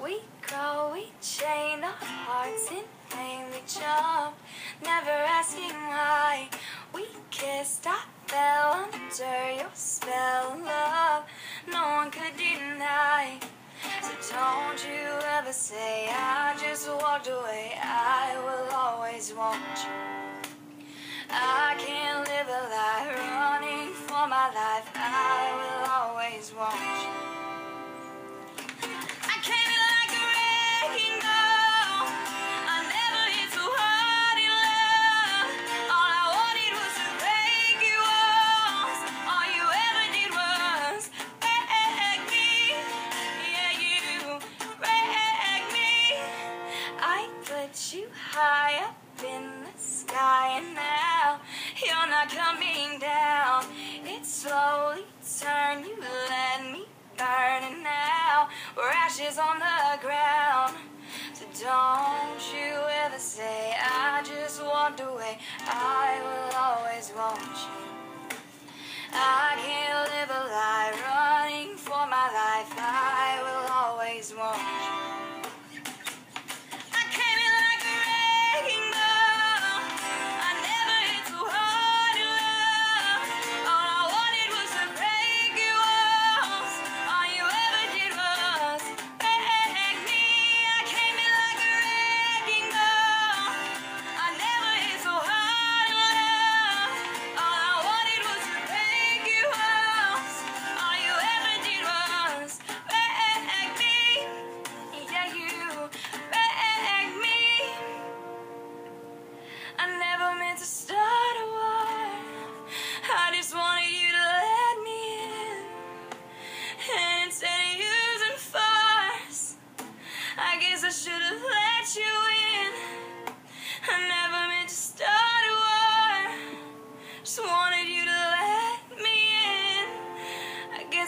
We go, we chain our hearts in pain, we jump, never asking why. We kissed, I fell under your spell, love, no one could deny. So don't you ever say I just walked away, I will always want you. I can't I put you high up in the sky and now you're not coming down. It slowly turned, you let me burn and now we're ashes on the ground. So don't you ever say I just walked away. I will always want you. I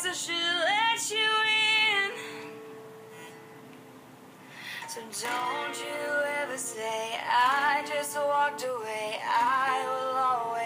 guess I should let you in. So don't you ever say I just walked away. I will always.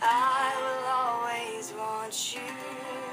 I will always want you.